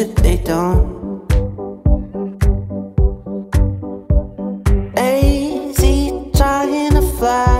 that they don't. Lazy trying to fly.